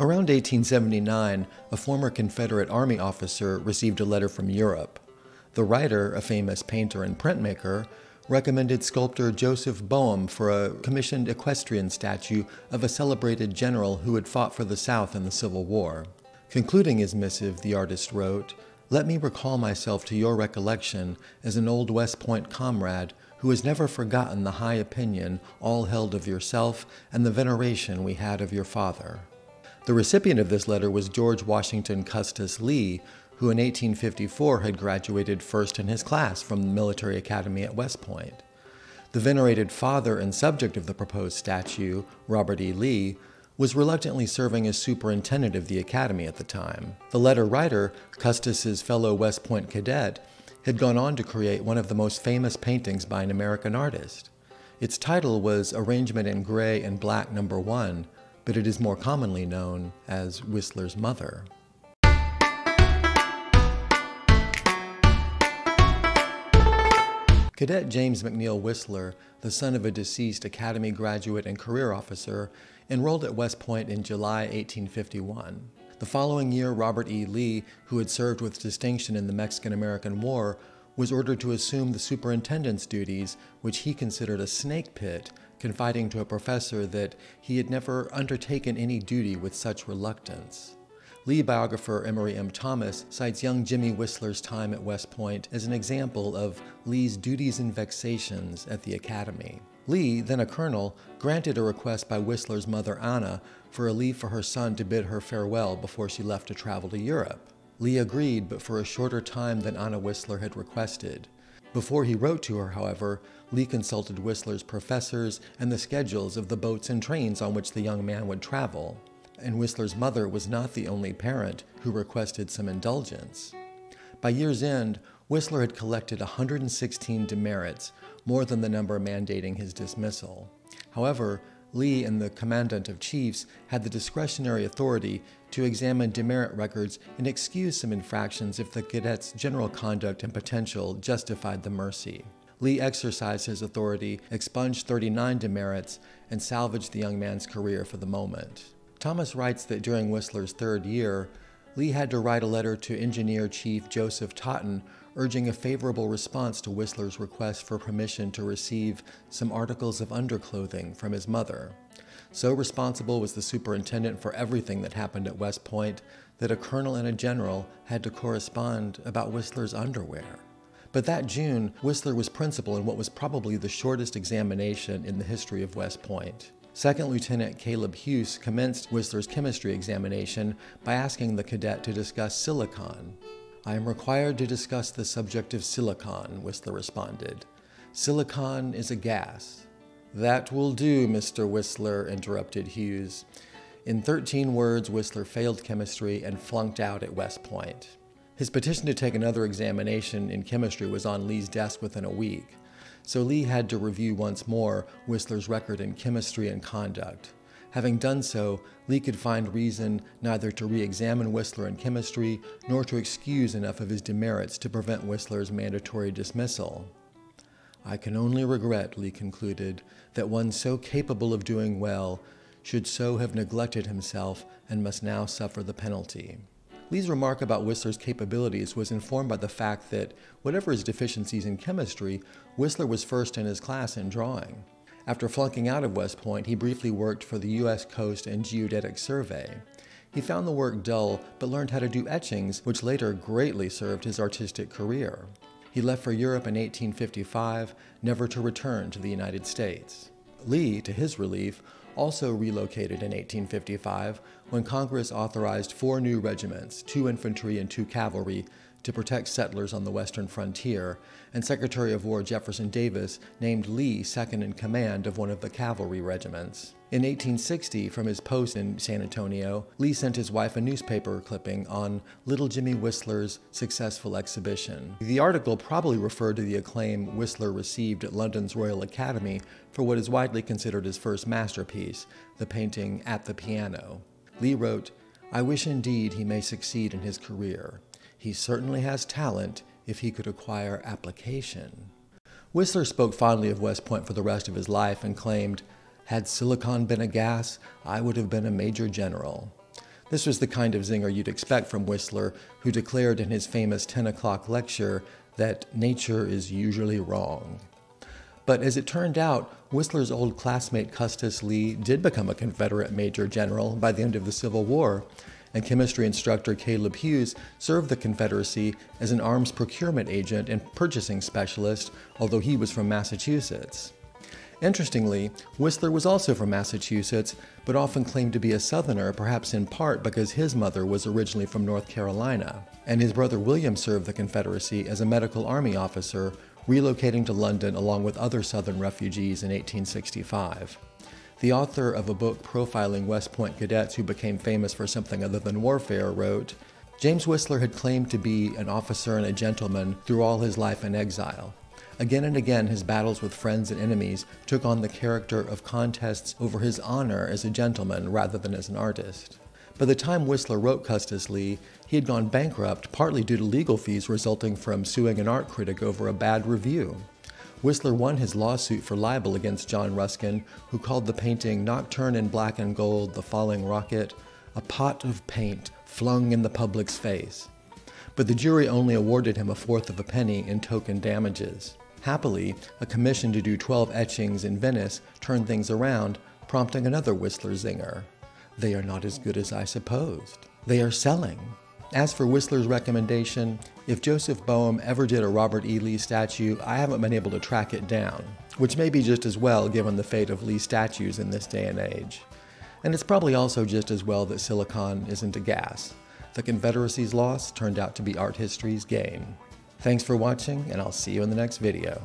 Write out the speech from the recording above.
Around 1879, a former Confederate Army officer received a letter from Europe. The writer, a famous painter and printmaker, recommended sculptor Joseph Boehm for a commissioned equestrian statue of a celebrated general who had fought for the South in the Civil War. Concluding his missive, the artist wrote, Let me recall myself to your recollection as an old West Point comrade who has never forgotten the high opinion all held of yourself and the veneration we had of your father. The recipient of this letter was George Washington Custis Lee, who in 1854 had graduated first in his class from the Military Academy at West Point. The venerated father and subject of the proposed statue, Robert E. Lee, was reluctantly serving as superintendent of the academy at the time. The letter writer, Custis's fellow West Point cadet, had gone on to create one of the most famous paintings by an American artist. Its title was Arrangement in Gray and Black Number 1, but it is more commonly known as Whistler's Mother. Cadet James McNeill Whistler, the son of a deceased Academy graduate and career officer, enrolled at West Point in July 1851. The following year, Robert E. Lee, who had served with distinction in the Mexican American War, was ordered to assume the superintendent's duties, which he considered a snake pit confiding to a professor that he had never undertaken any duty with such reluctance. Lee biographer Emory M. Thomas cites young Jimmy Whistler's time at West Point as an example of Lee's duties and vexations at the academy. Lee, then a colonel, granted a request by Whistler's mother Anna for a leave for her son to bid her farewell before she left to travel to Europe. Lee agreed, but for a shorter time than Anna Whistler had requested. Before he wrote to her, however, Lee consulted Whistler's professors and the schedules of the boats and trains on which the young man would travel. And Whistler's mother was not the only parent who requested some indulgence. By year's end, Whistler had collected 116 demerits, more than the number mandating his dismissal. However, Lee and the Commandant of Chiefs had the discretionary authority to examine demerit records and excuse some infractions if the cadet's general conduct and potential justified the mercy. Lee exercised his authority, expunged 39 demerits, and salvaged the young man's career for the moment. Thomas writes that during Whistler's third year, Lee had to write a letter to Engineer Chief Joseph Totten urging a favorable response to Whistler's request for permission to receive some articles of underclothing from his mother. So responsible was the superintendent for everything that happened at West Point that a colonel and a general had to correspond about Whistler's underwear. But that June, Whistler was principal in what was probably the shortest examination in the history of West Point. Second Lieutenant Caleb Huse commenced Whistler's chemistry examination by asking the cadet to discuss silicon. I am required to discuss the subject of silicon, Whistler responded. Silicon is a gas. That will do, Mr. Whistler, interrupted Huse. In 13 words, Whistler failed chemistry and flunked out at West Point. His petition to take another examination in chemistry was on Lee's desk within a week, so Lee had to review once more Whistler's record in chemistry and conduct. Having done so, Lee could find reason neither to re examine Whistler in chemistry nor to excuse enough of his demerits to prevent Whistler's mandatory dismissal. I can only regret, Lee concluded, that one so capable of doing well should so have neglected himself and must now suffer the penalty. Lee's remark about Whistler's capabilities was informed by the fact that, whatever his deficiencies in chemistry, Whistler was first in his class in drawing. After flunking out of West Point, he briefly worked for the U.S. Coast and Geodetic Survey. He found the work dull, but learned how to do etchings, which later greatly served his artistic career. He left for Europe in 1855, never to return to the United States. Lee, to his relief, also relocated in 1855 when Congress authorized four new regiments, two infantry and two cavalry, to protect settlers on the western frontier, and Secretary of War Jefferson Davis named Lee second in command of one of the cavalry regiments. In 1860, from his post in San Antonio, Lee sent his wife a newspaper clipping on Little Jimmy Whistler's successful exhibition. The article probably referred to the acclaim Whistler received at London's Royal Academy for what is widely considered his first masterpiece, the painting At the Piano. Lee wrote, I wish indeed he may succeed in his career. He certainly has talent if he could acquire application. Whistler spoke fondly of West Point for the rest of his life and claimed, Had silicon been a gas, I would have been a major general. This was the kind of zinger you'd expect from Whistler, who declared in his famous 10 o'clock lecture that nature is usually wrong. But as it turned out, Whistler's old classmate Custis Lee did become a Confederate major general by the end of the Civil War, and chemistry instructor Caleb Huse served the Confederacy as an arms procurement agent and purchasing specialist, although he was from Massachusetts. Interestingly, Whistler was also from Massachusetts, but often claimed to be a Southerner, perhaps in part because his mother was originally from North Carolina, and his brother William served the Confederacy as a medical army officer, relocating to London along with other Southern refugees in 1865. The author of a book profiling West Point cadets who became famous for something other than warfare wrote, James Whistler had claimed to be an officer and a gentleman through all his life in exile. Again and again, his battles with friends and enemies took on the character of contests over his honor as a gentleman rather than as an artist. By the time Whistler wrote Custis Lee, he had gone bankrupt partly due to legal fees resulting from suing an art critic over a bad review. Whistler won his lawsuit for libel against John Ruskin, who called the painting Nocturne in Black and Gold, The Falling Rocket, a pot of paint flung in the public's face. But the jury only awarded him a fourth of a penny in token damages. Happily, a commission to do 12 etchings in Venice turned things around, prompting another Whistler zinger. They are not as good as I supposed. They are selling. As for Whistler's recommendation, if Joseph Boehm ever did a Robert E. Lee statue, I haven't been able to track it down, which may be just as well given the fate of Lee statues in this day and age. And it's probably also just as well that silicon isn't a gas. The Confederacy's loss turned out to be art history's gain. Thanks for watching, and I'll see you in the next video.